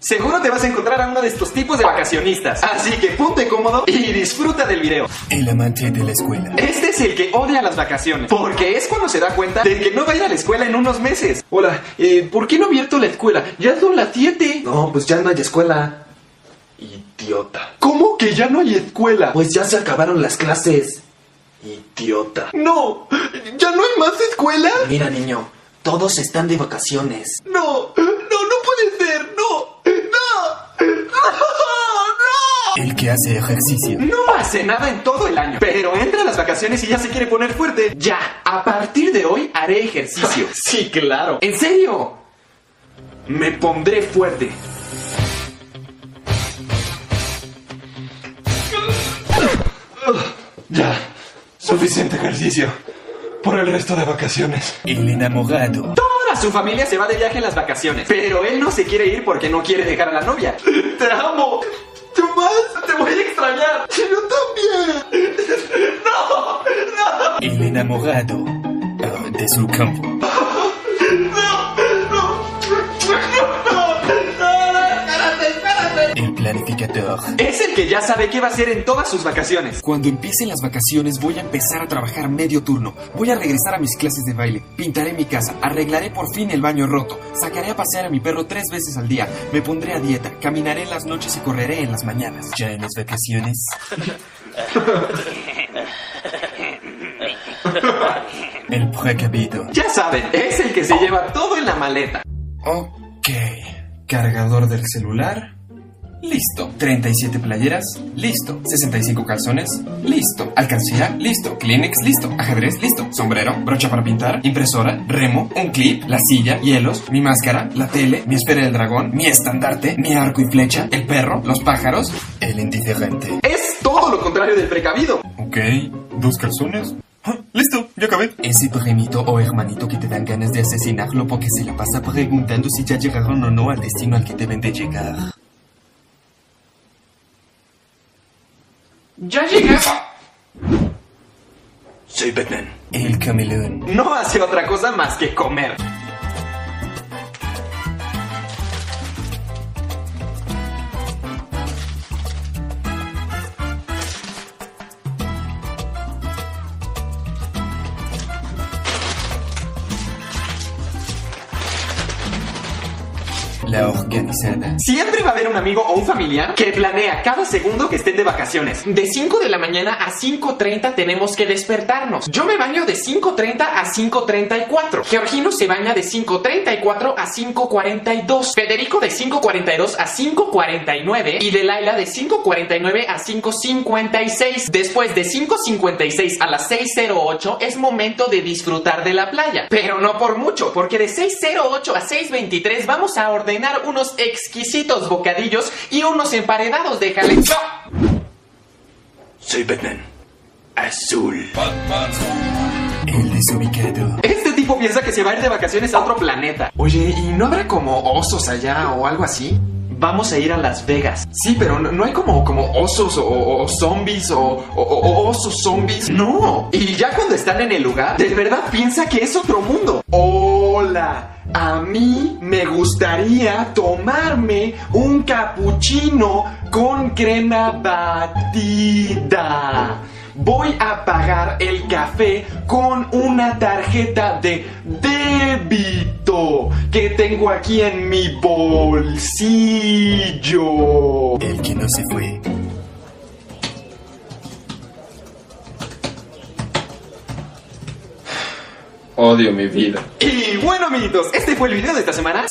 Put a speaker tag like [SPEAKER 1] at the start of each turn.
[SPEAKER 1] Seguro te vas a encontrar a uno de estos tipos de vacacionistas. Así que ponte cómodo y disfruta del video.
[SPEAKER 2] El amante de la escuela.
[SPEAKER 1] Este es el que odia las vacaciones. Porque es cuando se da cuenta de que no va a ir a la escuela en unos meses.
[SPEAKER 3] Hola, eh, ¿por qué no abierto la escuela? Ya son las 7.
[SPEAKER 4] No, pues ya no hay escuela. Idiota.
[SPEAKER 3] ¿Cómo que ya no hay escuela?
[SPEAKER 4] Pues ya se acabaron las clases. Idiota.
[SPEAKER 3] No, ya no hay más escuela.
[SPEAKER 4] Mira, niño, todos están de vacaciones.
[SPEAKER 3] No puede ser. No, no, no, no.
[SPEAKER 2] El que hace ejercicio.
[SPEAKER 1] No hace nada en todo el año. Pero entra a las vacaciones y ya se quiere poner fuerte. Ya, a partir de hoy haré ejercicio.
[SPEAKER 3] Sí, claro.
[SPEAKER 1] ¿En serio? Me pondré fuerte.
[SPEAKER 3] Ya, suficiente ejercicio. Por el resto de vacaciones.
[SPEAKER 2] El enamorado.
[SPEAKER 1] Toda su familia se va de viaje en las vacaciones. Pero él no se quiere ir porque no quiere dejar a la novia.
[SPEAKER 3] Te amo. Tomás, te voy a extrañar. Yo también. No, no.
[SPEAKER 2] El enamorado ah, de su campo. El planificador.
[SPEAKER 1] Es el que ya sabe qué va a hacer en todas sus vacaciones.
[SPEAKER 5] Cuando empiecen las vacaciones voy a empezar a trabajar medio turno. Voy a regresar a mis clases de baile. Pintaré mi casa. Arreglaré por fin el baño roto. Sacaré a pasear a mi perro tres veces al día. Me pondré a dieta. Caminaré en las noches y correré en las mañanas.
[SPEAKER 2] Ya en las vacaciones.
[SPEAKER 1] Ya saben, es el que se lleva todo en la maleta.
[SPEAKER 5] Ok. Cargador del celular. Listo. 37 playeras. Listo. 65 calzones. Listo. Alcancía. Listo. Kleenex. Listo. Ajedrez. Listo. Sombrero. Brocha para pintar. Impresora. Remo. Un clip. La silla. Hielos. Mi máscara. La tele. Mi esfera del dragón. Mi estandarte. Mi arco y flecha. El perro. Los pájaros.
[SPEAKER 2] El indiferente.
[SPEAKER 1] Es todo lo contrario del precavido.
[SPEAKER 2] Ok, dos calzones. Ah, Listo, ya acabé.
[SPEAKER 5] Ese primito o hermanito que te dan ganas de asesinarlo porque se la pasa preguntando si ya llegaron o no al destino al que deben de llegar.
[SPEAKER 1] Ya llegué.
[SPEAKER 4] Soy Batman.
[SPEAKER 2] El camelón.
[SPEAKER 1] No hace otra cosa más que comer.
[SPEAKER 2] La organizada.
[SPEAKER 1] Siempre va a haber un amigo o un familiar que planea cada segundo que estén de vacaciones. De 5 de la mañana a 5.30 tenemos que despertarnos. Yo me baño de 5.30 a 5.34. Georgino se baña de 5.34 a 5.42. Federico de 5.42 a 5.49. Y Delaila de 5.49 a 5.56. Después de 5.56 a las 6.08 es momento de disfrutar de la playa. Pero no por mucho, porque de 6.08 a 6.23 vamos a ordenar unos exquisitos bocadillos y unos emparedados de jaleo.
[SPEAKER 4] Soy Batman. Azul.
[SPEAKER 2] El desubicado.
[SPEAKER 1] Este tipo piensa que se va a ir de vacaciones a otro planeta. Oye, ¿y no habrá como osos allá o algo así? Vamos a ir a Las Vegas. Sí, pero no, no hay como, como osos o, o- o zombies o, o- o osos zombies. No. Y ya cuando están en el lugar, de verdad piensa que es otro mundo. Hola. A mí me gustaría tomarme un cappuccino con crema batida. Voy a pagar el café con una tarjeta de débito que tengo aquí en mi bolsillo.
[SPEAKER 2] El que no se fue.
[SPEAKER 3] Odio mi vida.
[SPEAKER 1] Y bueno, amiguitos, este fue el video de esta semana.